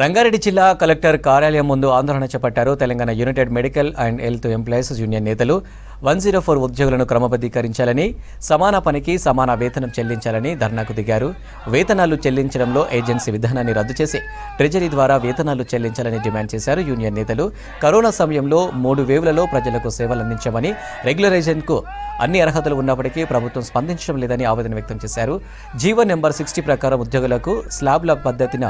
రంగారెడ్డి జిల్లా కలెక్టర్ కార్యాలయం ముందు ఆందోళన చేపట్టారు. Telangana united medical and health employees union నేతలు వన్ జీరో ఫోర్ ఉద్యోగులను క్రమబద్ధీకరించాలని సమాన పనికి సమాన వేతనం చెల్లించాలని ధర్నాకు దిగారు. వేతనాలు చెల్లించడంలో ఏజెన్సీ విధానాన్ని రద్దు చేసి ట్రెజరీ ద్వారా వేతనాలు చెల్లించాలని డిమాండ్ చేశారు యూనియన్ నేతలు. కరోనా సమయంలో మూడు వేవులలో ప్రజలకు సేవలు అందించామని రెగ్యులరైజేషన్కు అన్ని అర్హతలు ఉన్నప్పటికీ ప్రభుత్వం స్పందించడం లేదని ఆవేదన వ్యక్తం చేశారు. జీవో నెంబర్ సిక్స్టీ ప్రకారం ఉద్యోగులకు స్లాబ్ల పద్ధతిన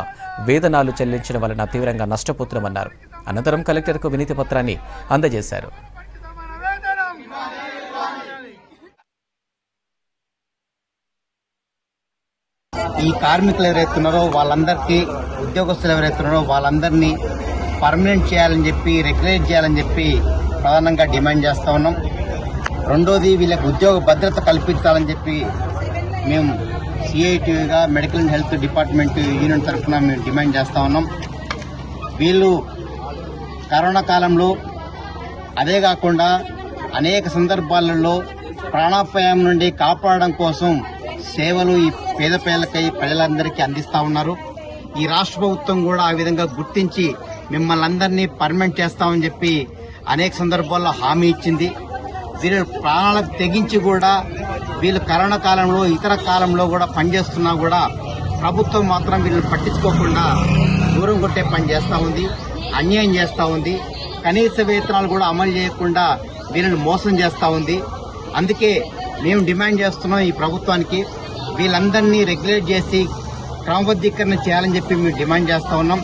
వేతనాలు చెల్లించడం వలన తీవ్రంగా నష్టపోతున్నామన్నారు. అనంతరం కలెక్టర్కు వినతి పత్రాన్ని అందజేశారు. ఈ కార్మికులు ఎవరైతే ఉన్నారో వాళ్ళందరికీ ఉద్యోగస్తులు ఎవరైతే ఉన్నారో వాళ్ళందరినీ పర్మనెంట్ చేయాలని చెప్పి రెగ్యులేట్ చేయాలని చెప్పి ప్రధానంగా డిమాండ్ చేస్తూ ఉన్నాం. రెండోది వీళ్ళకి ఉద్యోగ భద్రత కల్పించాలని చెప్పి మేము సిఐటీగా medical and health department union తరఫున మేము డిమాండ్ చేస్తూ ఉన్నాం. వీళ్ళు కరోనా కాలంలో అదే కాకుండా అనేక సందర్భాలలో ప్రాణాపాయం నుండి కాపాడడం కోసం సేవలు ఈ పేద పేదలకై ప్రజలందరికీ అందిస్తా ఉన్నారు. ఈ రాష్ట్ర ప్రభుత్వం కూడా ఆ విధంగా గుర్తించి మిమ్మల్ని అందరినీ పర్మనెంట్ చేస్తామని చెప్పి అనేక సందర్భాల్లో హామీ ఇచ్చింది. వీళ్ళు ప్రాణాలకు తెగించి కూడా వీళ్ళు కరోనా కాలంలో ఇతర కాలంలో కూడా పనిచేస్తున్నా కూడా ప్రభుత్వం మాత్రం వీళ్ళని పట్టించుకోకుండా దూరం కొట్టే పని చేస్తూ ఉంది అన్యాయం చేస్తూ ఉంది. కనీస వేతనాలు కూడా అమలు చేయకుండా వీళ్ళని మోసం చేస్తూ ఉంది. అందుకే మేము డిమాండ్ చేస్తున్నాం ఈ ప్రభుత్వానికి. వీళ్ళందరినీ రెగ్యులేట్ చేసి క్రమబద్ధీకరణ చేయాలని చెప్పి మేము డిమాండ్ చేస్తూ ఉన్నాం.